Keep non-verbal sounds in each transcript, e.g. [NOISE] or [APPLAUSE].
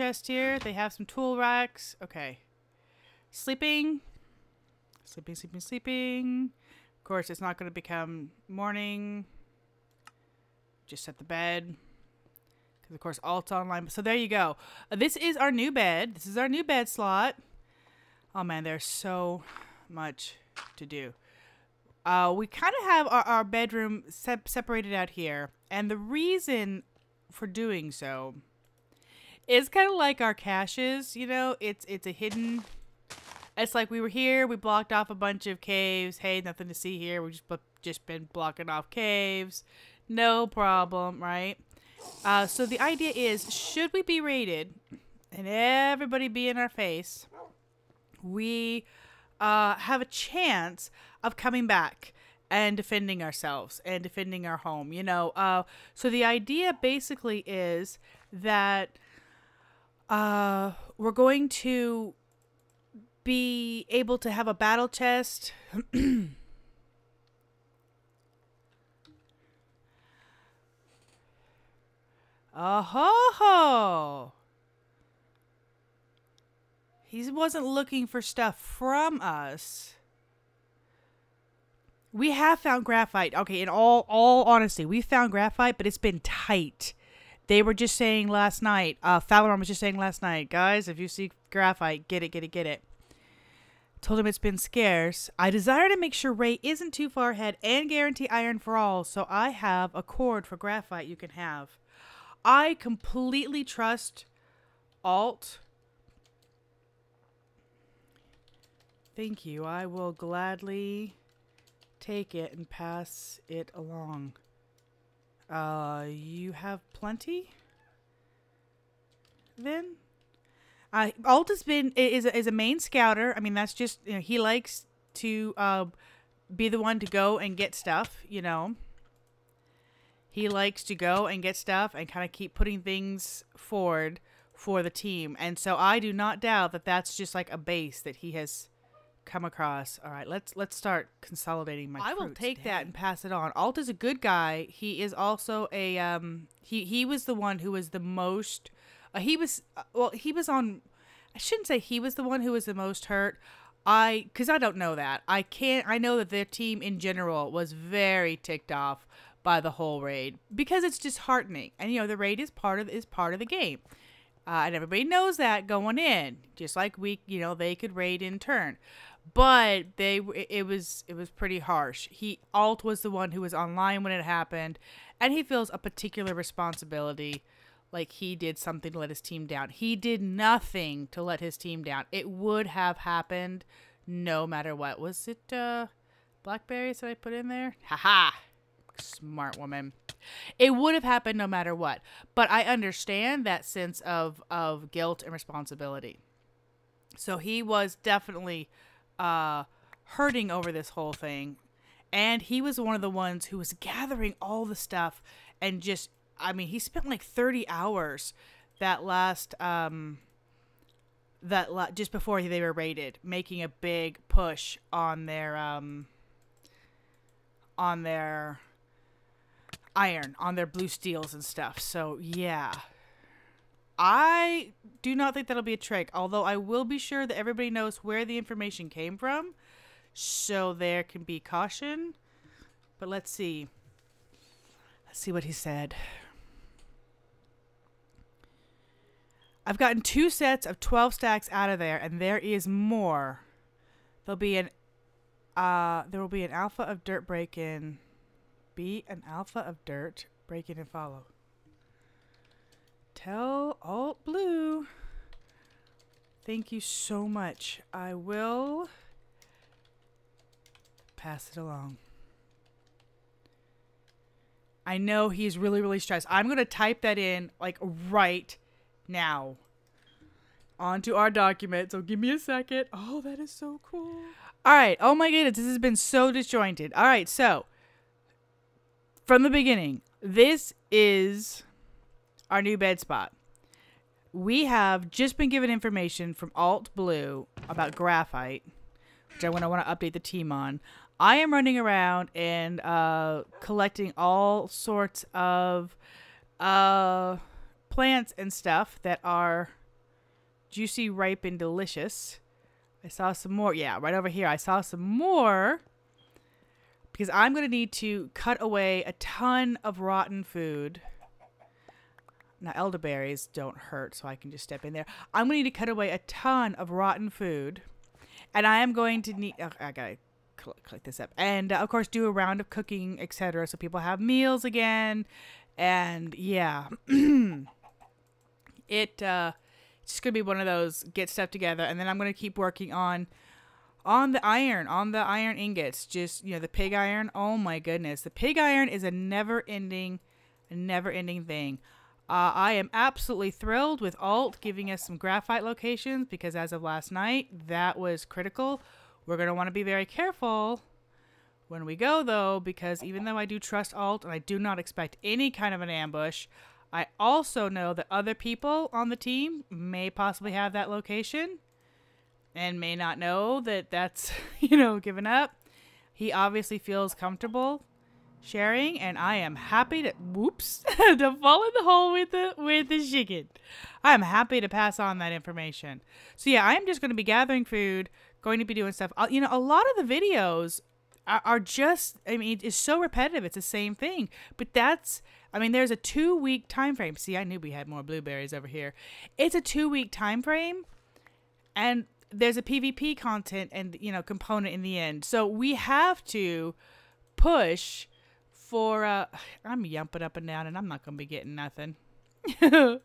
chest here. They have some tool racks. Okay. Sleeping. Sleeping, sleeping, sleeping. Of course, it's not going to become morning. Just set the bed. Because, of course, alt's online. So there you go. This is our new bed. This is our new bed slot. Oh, man, there's so much to do. Uh, we kind of have our, our bedroom sep- separated out here. And the reason for doing so is kind of like our caches, you know? It's it's a hidden it's like we were here, we blocked off a bunch of caves. Hey, nothing to see here. We've just, just been blocking off caves. No problem, right? Uh, so the idea is, should we be raided and everybody be in our face, we uh, have a chance of coming back and defending ourselves and defending our home. You know, uh, so the idea basically is that uh, we're going to be able to have a battle chest. oh ho ho! He wasn't looking for stuff from us. We have found graphite. Okay, in all all honesty, we found graphite, but it's been tight. They were just saying last night, uh Fallaron was just saying last night, guys, if you see graphite, get it, get it, get it. Told him it's been scarce. I desire to make sure Ray isn't too far ahead and guarantee iron for all, so I have a cord for graphite you can have. I completely trust Alt. Thank you. I will gladly take it and pass it along. Uh, you have plenty? Then? Uh, Alt has been is a, is a main scouter. I mean, that's just you know, he likes to uh, be the one to go and get stuff. You know, he likes to go and get stuff and kind of keep putting things forward for the team. And so I do not doubt that that's just like a base that he has come across. All right, let's let's start consolidating my. I will take Dang. that and pass it on. Alt is a good guy. He is also a um. He he was the one who was the most uh, he was uh, well. He was on. I shouldn't say he was the one who was the most hurt. I because I don't know that. I can't. I know that their team in general was very ticked off by the whole raid because it's disheartening. And you know the raid is part of is part of the game. Uh, and everybody knows that going in, just like we, you know, they could raid in turn, but they it was it was pretty harsh. He Alt was the one who was online when it happened, and he feels a particular responsibility like he did something to let his team down. He did nothing to let his team down. It would have happened no matter what. Was it uh blackberries that I put in there? Haha. Smart woman. It would have happened no matter what. But I understand that sense of of guilt and responsibility. So he was definitely uh hurting over this whole thing. And he was one of the ones who was gathering all the stuff and just I mean, he spent like 30 hours that last um that la- just before they were raided, making a big push on their um on their iron, on their blue steels and stuff. So, yeah. I do not think that'll be a trick, although I will be sure that everybody knows where the information came from, so there can be caution. But let's see. Let's see what he said. I've gotten two sets of 12 stacks out of there, and there is more. There'll be an uh there will be an alpha of dirt break in. Be an alpha of dirt, break in and follow. Tell AltBlu. Thank you so much. I will pass it along. I know he's really, really stressed. I'm going to type that in like right now, onto our document. So give me a second. Oh, that is so cool. All right. Oh my goodness, this has been so disjointed. All right, so from the beginning, this is our new bed spot. We have just been given information from AltBlu about graphite, which I want to update the team on. I am running around and uh, collecting all sorts of uh, plants and stuff that are juicy, ripe, and delicious. I saw some more. Yeah, right over here. I saw some more because I'm going to need to cut away a ton of rotten food. Now, elderberries don't hurt, so I can just step in there. I'm going to need to cut away a ton of rotten food. And I am going to need. Oh, I got to click, this up. And, uh, of course, do a round of cooking, etc. So people have meals again. And, yeah. [CLEARS THROAT] it. Uh, it's just gonna be one of those get stuff together, and then I'm gonna keep working on on the iron, on the iron ingots. Just you know, the pig iron. Oh my goodness, the pig iron is a never-ending, never-ending thing. Uh, I am absolutely thrilled with Alt giving us some graphite locations because as of last night, that was critical. We're going to want to be very careful when we go, though, because even though I do trust Alt and I do not expect any kind of an ambush, I also know that other people on the team may possibly have that location and may not know that that's, [LAUGHS] you know, given up. He obviously feels comfortable sharing and I am happy to whoops [LAUGHS] to fall in the hole with the with the chicken. I am happy to pass on that information. So yeah, I am just going to be gathering food, going to be doing stuff. Uh, you know, a lot of the videos are, are just I mean, it's so repetitive. It's the same thing. But that's I mean, there's a two week time frame. See, I knew we had more blueberries over here. It's a two week time frame, and there's a PvP content and you know component in the end. So we have to push for. Uh, [SIGHS] I'm yumping up and down, and I'm not gonna be getting nothing. [LAUGHS]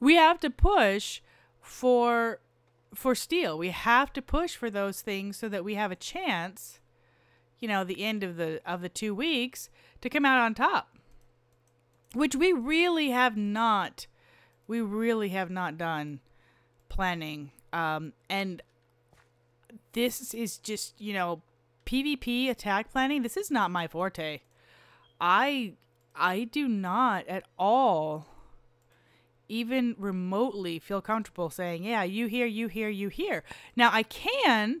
we have to push for for steel. We have to push for those things so that we have a chance. You know, the end of the of the two weeks to come out on top which we really have not we really have not done planning um, and this is just you know pvp attack planning this is not my forte i i do not at all even remotely feel comfortable saying yeah you here you here you here now i can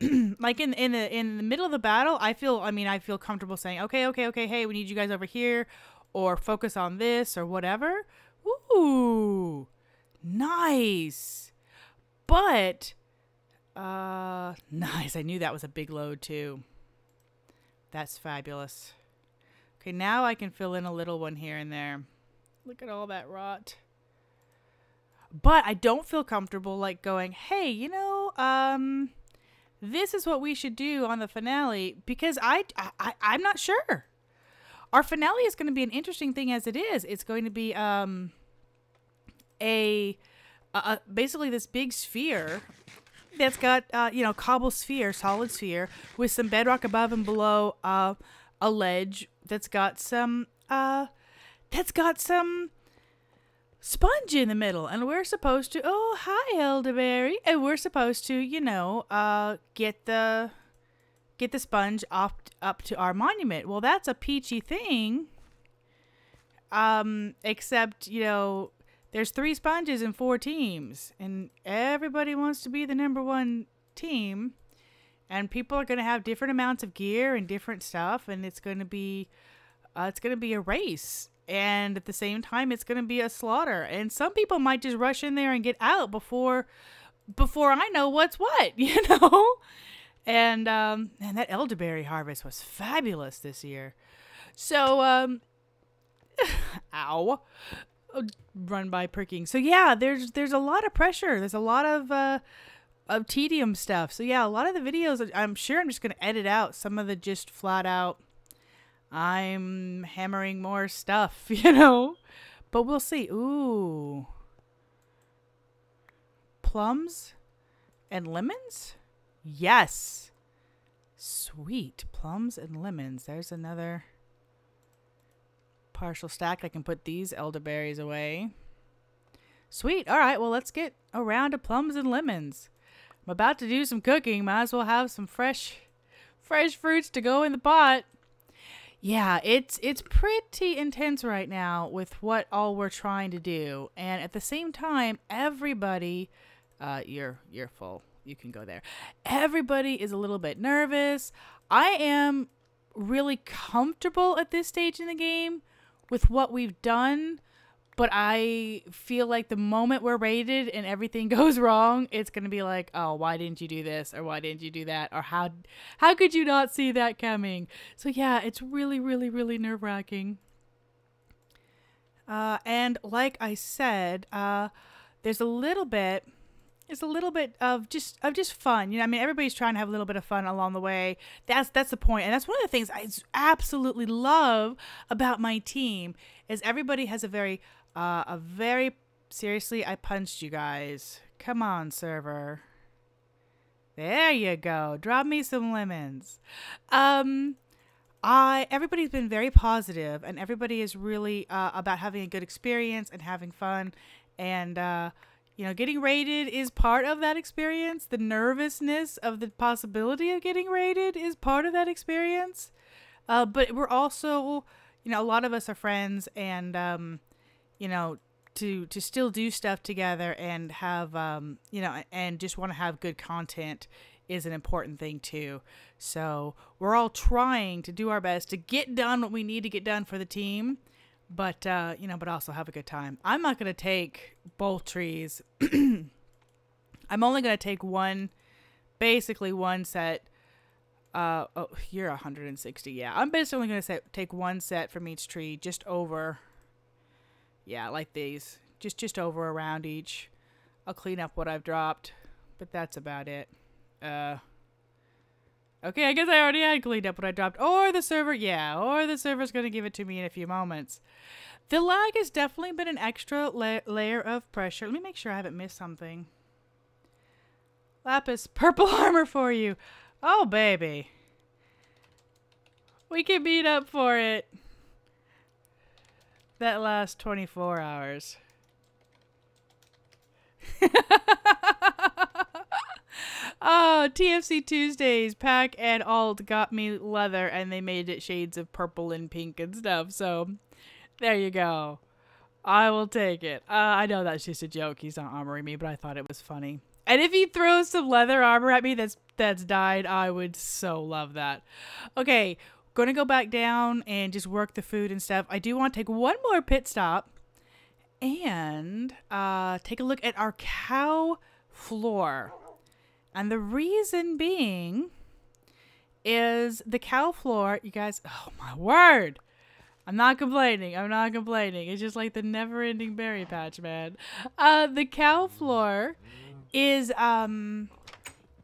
[CLEARS THROAT] like in in the in the middle of the battle i feel i mean i feel comfortable saying okay okay okay hey we need you guys over here or focus on this or whatever. Ooh, nice. But, uh, [LAUGHS] nice. I knew that was a big load too. That's fabulous. Okay, now I can fill in a little one here and there. Look at all that rot. But I don't feel comfortable like going, hey, you know, um, this is what we should do on the finale because I, I I'm not sure our finale is going to be an interesting thing as it is. It's going to be um a, a basically this big sphere that's got uh, you know cobble sphere, solid sphere with some bedrock above and below uh, a ledge that's got some uh that's got some sponge in the middle and we're supposed to oh hi elderberry and we're supposed to you know uh get the get the sponge up up to our monument. Well, that's a peachy thing. Um, except you know, there's three sponges and four teams, and everybody wants to be the number one team. And people are going to have different amounts of gear and different stuff, and it's going to be, uh, it's going to be a race. And at the same time, it's going to be a slaughter. And some people might just rush in there and get out before, before I know what's what. [LAUGHS] You know. And um, and that elderberry harvest was fabulous this year. So um, [LAUGHS] ow, run by pricking. So yeah, there's there's a lot of pressure. There's a lot of uh, of tedium stuff. So yeah, a lot of the videos. I'm sure I'm just gonna edit out some of the just flat out. I'm hammering more stuff, [LAUGHS] you know. But we'll see. Ooh. Plums and lemons? Yes. Sweet. Plums and lemons. There's another partial stack. I can put these elderberries away. Sweet. All right. Well, let's get a round of plums and lemons. I'm about to do some cooking. Might as well have some fresh, fresh fruits to go in the pot. Yeah, it's it's pretty intense right now with what all we're trying to do, and at the same time, everybody, uh, you're you're full you can go there. Everybody is a little bit nervous. I am really comfortable at this stage in the game with what we've done, but I feel like the moment we're rated and everything [LAUGHS] goes wrong, it's gonna be like, oh, why didn't you do this or why didn't you do that or how how could you not see that coming? So yeah, it's really, really, really nerve wracking. Uh, and like I said, uh, there's a little bit it's a little bit of just of just fun. You know, I mean, everybody's trying to have a little bit of fun along the way. That's that's the point, and that's one of the things I absolutely love about my team is everybody has a very uh, a very seriously. I punched you guys. Come on, server. There you go. Drop me some lemons. Um, I everybody's been very positive, and everybody is really uh, about having a good experience and having fun, and uh, you know, getting rated is part of that experience. The nervousness of the possibility of getting rated is part of that experience. Uh, but we're also, you know, a lot of us are friends, and um, you know, to to still do stuff together and have, um, you know, and just want to have good content is an important thing too. So we're all trying to do our best to get done what we need to get done for the team but uh, you know, but also have a good time. I'm not gonna take both trees. [CLEARS THROAT] I'm only gonna take one, basically one set. Uh, oh, you're 160. Yeah, I'm basically gonna take one set from each tree, just over. Yeah, like these, just just over around each. I'll clean up what I've dropped, but that's about it. Uh. Okay, I guess I already had cleaned up what I dropped. Or the server, yeah, or the server's going to give it to me in a few moments. The lag has definitely been an extra la layer of pressure. Let me make sure I haven't missed something. Lapis, purple [LAUGHS] armor for you. Oh, baby. We can beat up for it. That last 24 hours. [LAUGHS] Oh, TFC Tuesdays, Pack and Alt got me leather and they made it shades of purple and pink and stuff. So there you go. I will take it. Uh, I know that's just a joke. He's not armoring me, but I thought it was funny. And if he throws some leather armor at me that's that's dyed, I would so love that. Okay, gonna go back down and just work the food and stuff. I do want to take one more pit stop and uh, take a look at our cow floor. And the reason being is the cow floor, you guys, oh my word. I'm not complaining. I'm not complaining. It's just like the never-ending berry patch, man. Uh, the cow floor is um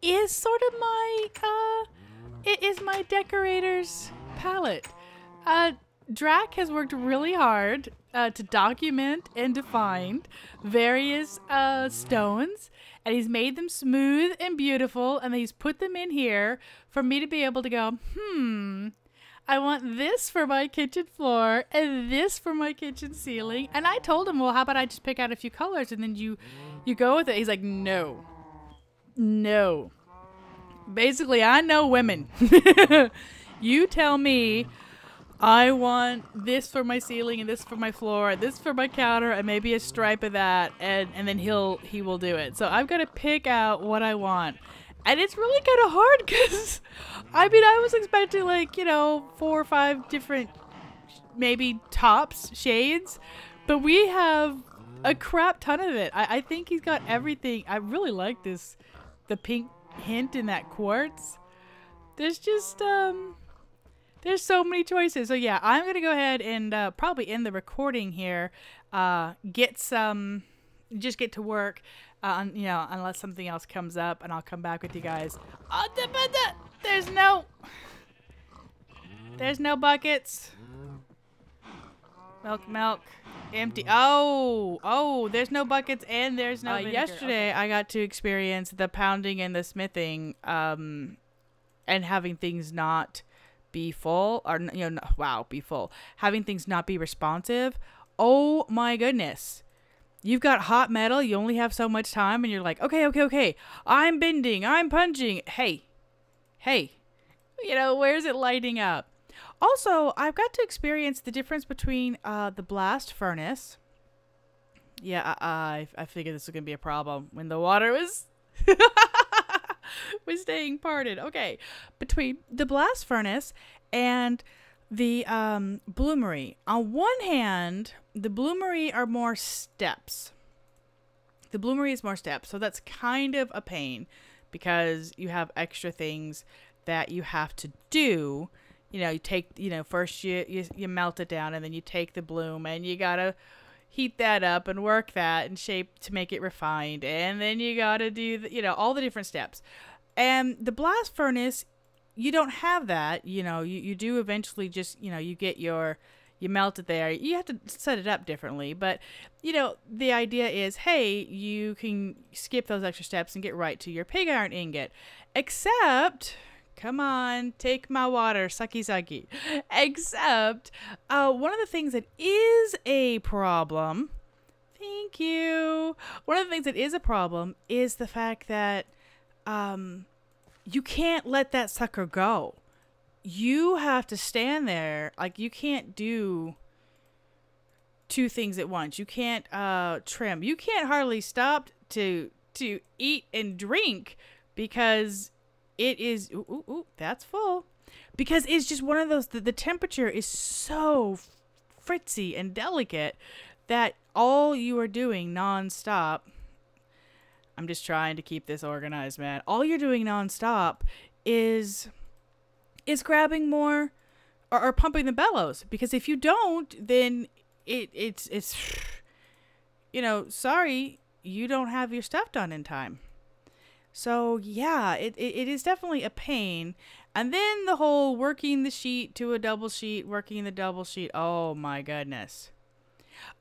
is sort of my uh it is my decorator's palette. Uh, Drac has worked really hard uh, to document and define various uh, stones and he's made them smooth and beautiful and he's put them in here for me to be able to go, hmm, I want this for my kitchen floor and this for my kitchen ceiling. And I told him, well, how about I just pick out a few colors and then you you go with it. He's like, no, no. Basically, I know women. [LAUGHS] you tell me I want this for my ceiling and this for my floor, this for my counter, and maybe a stripe of that, and and then he'll he will do it. So I've got to pick out what I want, and it's really kind of hard [LAUGHS] because, I mean, I was expecting like you know four or five different, maybe tops shades, but we have a crap ton of it. I, I think he's got everything. I really like this, the pink hint in that quartz. There's just um there's so many choices. So yeah, I'm gonna go ahead and uh, probably end the recording here. Uh, get some, just get to work. Uh, you know, unless something else comes up, and I'll come back with you guys. Oh, there's no, there's no buckets. Milk, milk, empty. Oh, oh, there's no buckets and there's no. Uh, yesterday, okay. I got to experience the pounding and the smithing, um, and having things not be full or you know wow be full. Having things not be responsive oh my goodness. You've got hot metal you only have so much time and you're like okay okay okay. I'm bending i'm punching hey hey. You know where's it lighting up? Also i've got to experience the difference between uh, the blast furnace. Yeah I, I I figured this was gonna be a problem when the water was [LAUGHS] [LAUGHS] [LAUGHS] was staying parted. Okay. Between the blast furnace and the um, bloomery. On one hand, the bloomery are more steps. The bloomery is more steps, so that's kind of a pain because you have extra things that you have to do. You know, you take, you know, first you, you you melt it down and then you take the bloom and you gotta heat that up and work that and shape to make it refined. And then you gotta do the, you know all the different steps. And the blast furnace you don't have that you know you, you do eventually just you know you get your you melt it there. You have to set it up differently. But you know the idea is hey you can skip those extra steps and get right to your pig iron ingot. Except come on take my water sucky sucky. Except uh, one of the things that is a problem thank you. One of the things that is a problem is the fact that um, you can't let that sucker go. You have to stand there like you can't do two things at once. You can't uh trim. You can't hardly stop to to eat and drink because it is ooh, ooh, ooh, that's full. Because it's just one of those the, the temperature is so fritzy and delicate that all you are doing nonstop i'm just trying to keep this organized man. All you're doing nonstop is is grabbing more or, or pumping the bellows. Because if you don't then it it's it's [SIGHS] you know sorry you don't have your stuff done in time so yeah it, it, it is definitely a pain and then the whole working the sheet to a double sheet working the double sheet oh my goodness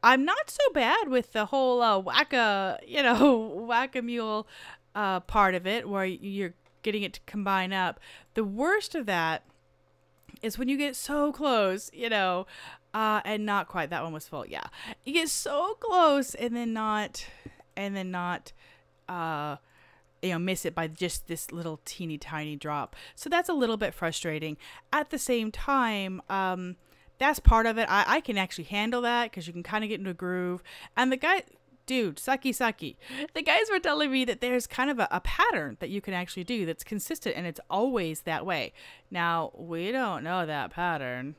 i'm not so bad with the whole uh, whack-a [LAUGHS] you know whack-a-mule uh, part of it where you're getting it to combine up. The worst of that is when you get so close, you know, uh, and not quite. That one was full. Yeah, you get so close and then not, and then not, uh, you know, miss it by just this little teeny tiny drop. So that's a little bit frustrating. At the same time, um, that's part of it. I, I can actually handle that because you can kind of get into a groove. And the guy, dude, sucky sucky. The guys were telling me that there's kind of a, a, pattern that you can actually do that's consistent and it's always that way. Now, we don't know that pattern.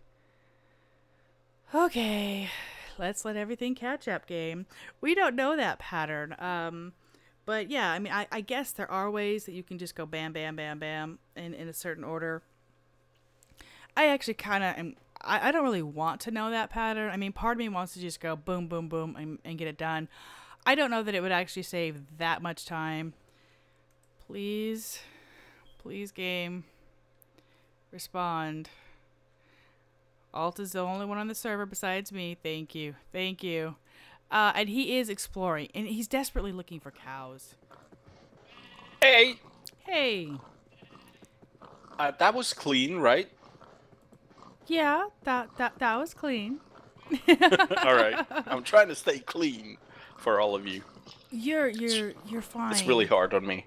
Okay, let's let everything catch up game. We don't know that pattern. Um, but yeah, I mean, I, I guess there are ways that you can just go bam, bam, bam, bam in, in a certain order. I actually kind of am I, I don't really want to know that pattern. I mean, part of me wants to just go boom, boom, boom and, and get it done. I don't know that it would actually save that much time. Please, please, game, respond. Alt is the only one on the server besides me. Thank you. Thank you. Uh, and he is exploring, and he's desperately looking for cows. Hey! Hey! Uh, that was clean, right? Yeah, that, that, that was clean. [LAUGHS] all right. [LAUGHS] I'm trying to stay clean for all of you. You're you're you're fine. It's really hard on me.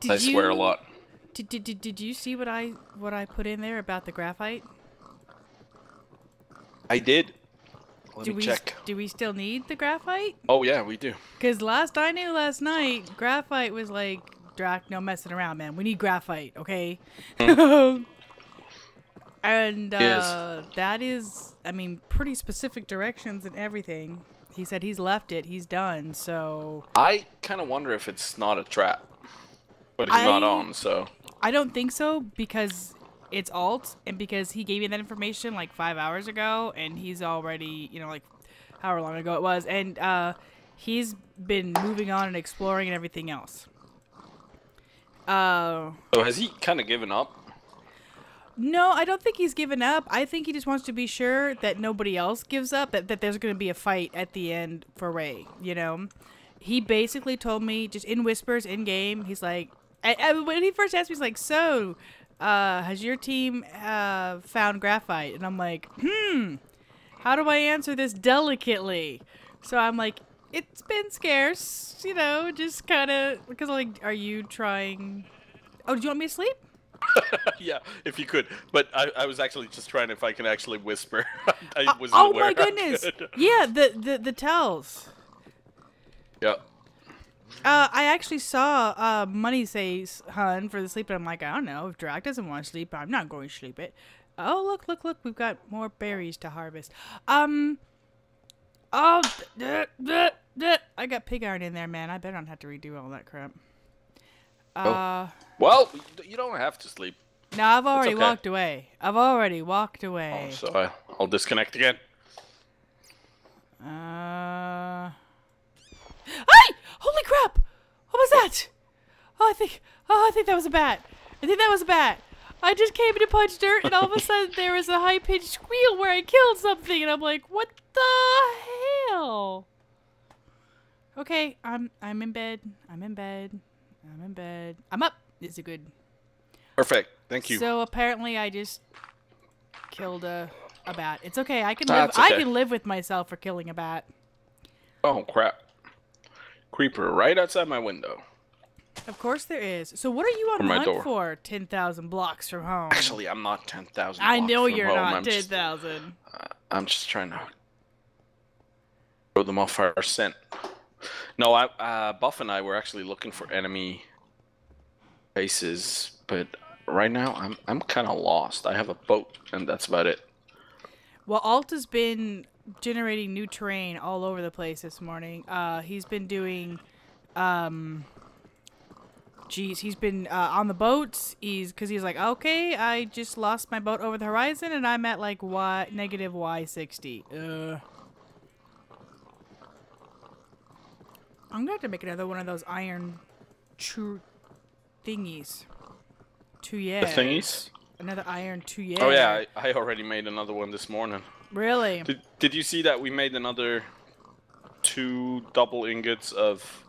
Did I you, swear a lot. Did, did, did, did you see what I what I put in there about the graphite? I did. Let do me we check. do we still need the graphite? Oh yeah, we do. Cause last I knew last night, graphite was like Drac, no messing around, man. We need graphite, okay? Hmm. [LAUGHS] and uh, Yes. that is, I mean, pretty specific directions and everything. He said he's left it, he's done. So I kind of wonder if it's not a trap, but he's not on. So I don't think so because it's alt and because he gave me that information like five hours ago and he's already, you know, like however long ago it was, and uh, he's been moving on and exploring and everything else. Uh, so has he kind of given up? no, I don't think he's given up. I think he just wants to be sure that nobody else gives up, that, that there's going to be a fight at the end for Ray, you know? He basically told me, just in whispers, in game, he's like, I, I, when he first asked me, he's like, so, uh, has your team uh, found graphite? And I'm like, hmm, how do I answer this delicately? So I'm like, it's been scarce, you know, just kind of, because like, are you trying... Oh, do you want me to sleep? [LAUGHS] yeah, if you could. But I, I was actually just trying if I can actually whisper. [LAUGHS] I Uh, wasn't oh aware my goodness! Yeah, the the the tells. yeah. Uh, I actually saw uh money say hun for the sleep, and I'm like, I don't know if Drac doesn't want to sleep, I'm not going to sleep it. Oh look, look, look! We've got more berries to harvest. Um, Oh. I got pig iron in there, man. I better not have to redo all that crap. Oh. Uh, Well, you don't have to sleep. no, I've already okay. walked away. I've already walked Oh, away. so I, I'll disconnect again. Uh. Hey! Holy crap! What was that? Oh, I think. Oh, I think that was a bat. I think that was a bat. I just came in to punch dirt, and all of a [LAUGHS] sudden there was a high pitched squeal where I killed something, and I'm like, what the hell? Okay, I'm I'm in bed. I'm in bed. I'm in bed. I'm up. Is it good? Perfect. Thank you. So apparently I just killed a a bat. It's okay. I can live. it's I can live with myself for killing a bat. oh crap! Creeper right outside my window. Of course there is. So what are you on hunt door. for? Ten thousand blocks from home. Actually, I'm not ten thousand. I know you're home. not I'm ten just. I'm just trying to throw them off our scent. No, I, uh, Buff and I were actually looking for enemy bases, but right now I'm I'm kind of lost. I have a boat, and that's about it. Well, Alt has been generating new terrain all over the place this morning. Uh, he's been doing, um, geez, he's been uh, on the boats. He's because he's like, okay, I just lost my boat over the horizon, and I'm at like y negative y sixty. Uh. I'm gonna have to make another one of those iron true thingies. Two yeah. The thingies. Another iron two yeah. Oh yeah, I, I already made another one this morning. Really? Did Did you see that we made another two double ingots of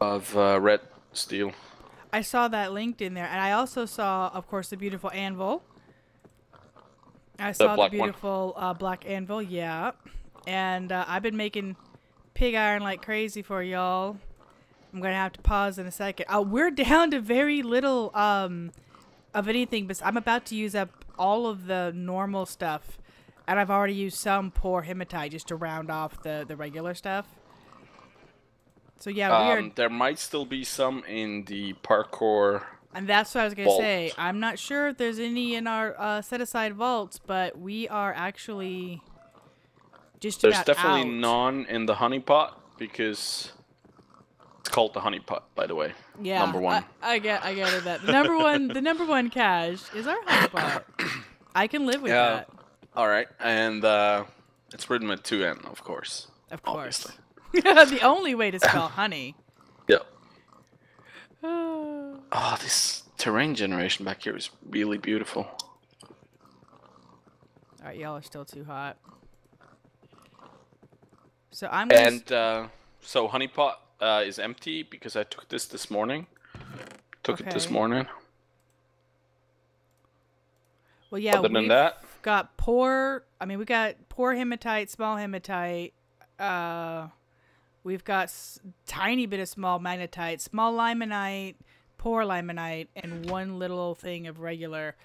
of uh, red steel? I saw that linked in there, and I also saw, of course, the beautiful anvil. I saw the, black one. beautiful uh, black anvil, yeah. And uh, I've been making pig iron like crazy for y'all. I'm gonna have to pause in a second. Uh, we're [LAUGHS] down to very little um, of anything, but I'm about to use up all of the normal stuff, and I've already used some poor hematite just to round off the the regular stuff. So yeah, we are Um, there might still be some in the parkour. And that's what I was gonna vault. say. I'm not sure if there's any in our uh, set aside vaults, but we are actually just There's definitely out. none in the honey pot because it's called the honey pot, by the way. Yeah, number one. I, I get, I get it. That the number one, the number one cache is our hotspot. [COUGHS] I can live with Yeah. that, All right, and uh, it's written with two N, of course. of course. [LAUGHS] The only way to spell [COUGHS] honey. Yeah. [SIGHS] Oh, this terrain generation back here is really beautiful. All right, y'all are still too hot. So I'm. And uh, so honeypot uh, is empty because I took this this morning. Took it this morning. well, yeah. Other than that, got poor i mean we got poor hematite small hematite uh we've got s- tiny bit of small magnetite small limonite poor limonite and one little thing of regular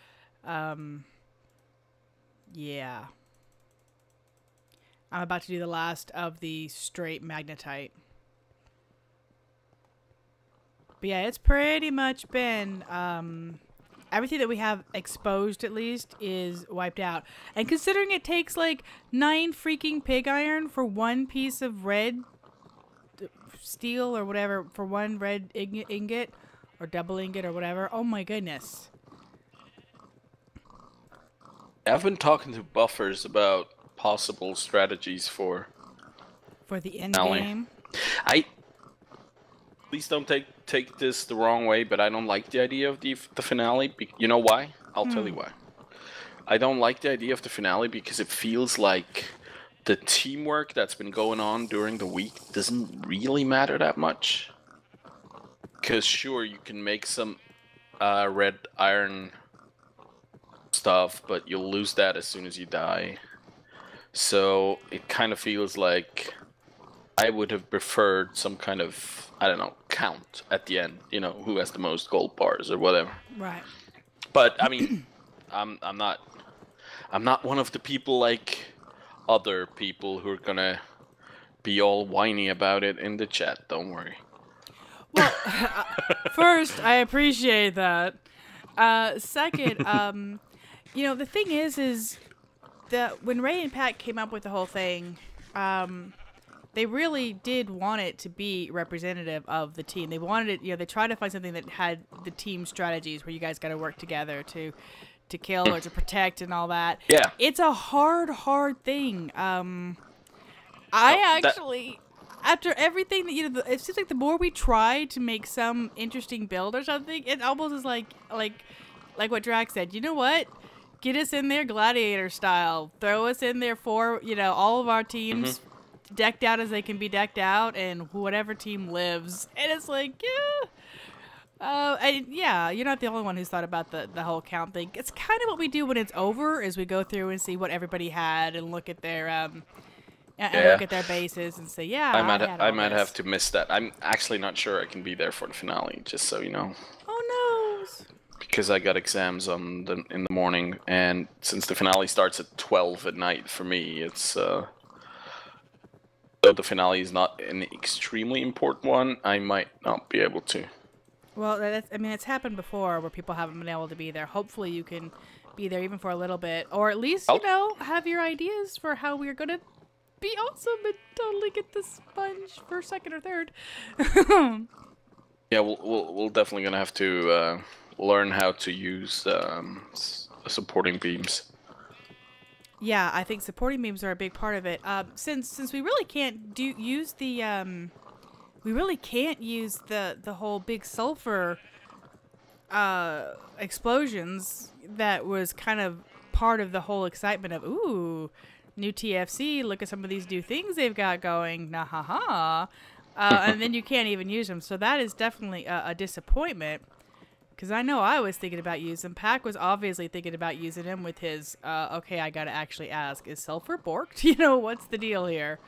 um yeah i'm about to do the last of the straight magnetite but yeah it's pretty much been um everything that we have exposed at least is wiped out. And considering it takes like nine freaking pig iron for one piece of red steel or whatever for one red ing- ingot or double ingot or whatever. Oh my goodness. I've been talking to Bufferzz about possible strategies for. For the end Finale. game. I. Please don't take take this the wrong way, but I don't like the idea of the the finale. You know why? I'll tell you why. I don't like the idea of the finale because it feels like the teamwork that's been going on during the week doesn't really matter that much. Because sure, you can make some uh, red iron stuff, but you'll lose that as soon as you die. So it kind of feels like I would have preferred some kind of I don't know count at the end. You know, who has the most gold bars or whatever. Right. But I mean, [CLEARS THROAT] I'm I'm not I'm not one of the people like other people who are gonna be all whiny about it in the chat. Don't worry. Well, [LAUGHS] [LAUGHS] first, I appreciate that. Uh, second, [LAUGHS] um, you know, the thing is, is that when Ray and Pat came up with the whole thing, um, they really did want it to be representative of the team. They wanted it, you know, they tried to find something that had the team strategies where you guys got to work together to to kill or to protect and all that. Yeah. It's a hard, hard thing. Um, I Oh, that- actually, after everything that you know, it seems like the more we try to make some interesting build or something, it almost is like like like what Drax said. You know what? Get us in there gladiator style. Throw us in there for you know all of our teams decked out as they can be decked out, and whatever team lives. And it's like yeah. Uh, and yeah, you're not the only one who's thought about the, the whole count thing. It's kind of what we do when it's over, is we go through and see what everybody had and look at their um, and, Yeah. look at their bases and say, yeah, I might, had I might this. have to miss that. I'm actually not sure I can be there for the finale, just so you know, Oh no. because I got exams on the in the morning, and since the finale starts at 12 at night for me, it's uh. Though the finale is not an extremely important one, I might not be able to. Well, I mean, it's happened before where people haven't been able to be there. Hopefully, you can be there even for a little bit, or at least you know have your ideas for how we're gonna be awesome and totally get the sponge for second or third. Yeah, we'll, we'll, we'll definitely gonna have to uh, learn how to use um, supporting beams. Yeah, I think supporting memes are a big part of it. Um, since since we really can't do use the um, we really can't use the the whole big sulfur uh, explosions that was kind of part of the whole excitement of ooh new TFC. Look at some of these new things they've got going. Nah ha ha. Uh, and then you can't even use them. So that is definitely a, a disappointment. Because I know I was thinking about using. Pack was obviously thinking about using him with his, uh, okay, I gotta actually ask, is Sulfur borked? [LAUGHS] You know, what's the deal here?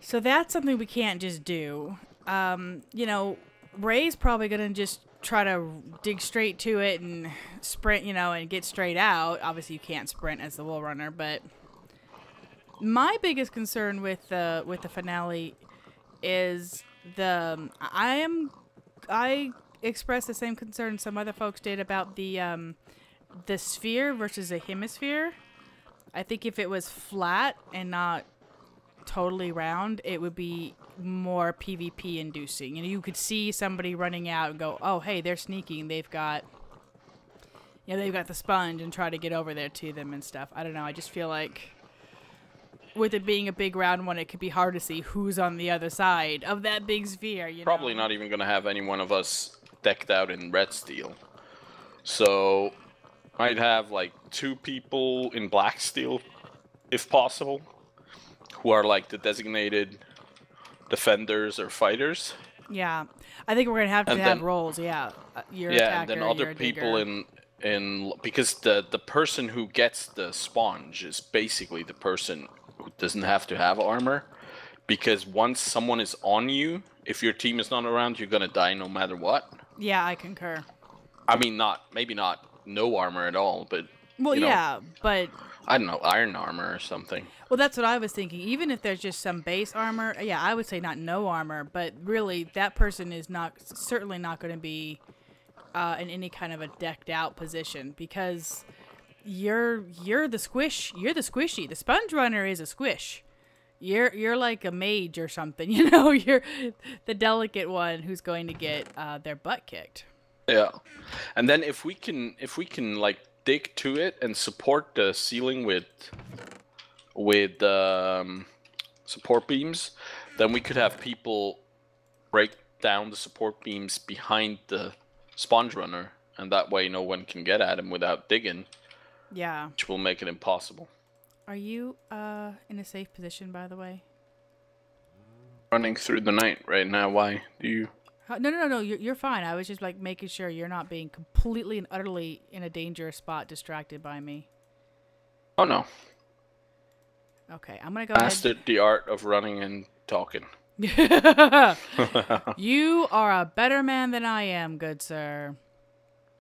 So that's something we can't just do. Um, you know, Ray's probably gonna just try to dig straight to it and sprint, you know, and get straight out. Obviously, you can't sprint as the Wool Runner, but my biggest concern with the with the finale is the I am I expressed the same concern some other folks did about the um the sphere versus a hemisphere. I think if it was flat and not totally round, it would be more PvP inducing. And you could see somebody running out and go, "Oh, hey, they're sneaking. They've got you know, they've got the sponge and try to get over there to them and stuff." I don't know. I just feel like with it being a big round one, it could be hard to see who's on the other side of that big sphere. You Probably know? not even gonna have any one of us decked out in red steel. So I'd have like two people in black steel, if possible, who are like the designated defenders or fighters. Yeah, I think we're gonna have to And have then- roles. Yeah, Uh, you're yeah, and then other people digger. in in because the the person who gets the sponge is basically the person who doesn't have to have armor because once someone is on you if your team is not around you're gonna die no matter what Yeah, I concur. i mean not maybe not no armor at all but Well, you know, yeah, but i don't know iron armor or something well, that's what I was thinking. Even if there's just some base armor, yeah, I would say not no armor, but really that person is not certainly not going to be uh, in any kind of a decked out position because you're you're the squish, you're the squishy. The sponge runner is a squish. You're you're like a mage or something, [LAUGHS] you know. You're the delicate one who's going to get uh, their butt kicked. yeah and then if we can if we can like dig to it and support the ceiling with with um, support beams, then we could have people break down the support beams behind the sponge runner, and that way no one can get at him without digging, Yeah. which will make it impossible. Are you uh in a safe position, by the way? Running through the night right now. Why do you? Uh, No, no, no, no. You're, you're fine. I was just like making sure you're not being completely and utterly in a dangerous spot, distracted by me. Oh no, Okay, I'm gonna go mastered the art of running and talking. [LAUGHS] [LAUGHS] you are a better man than I am, good sir.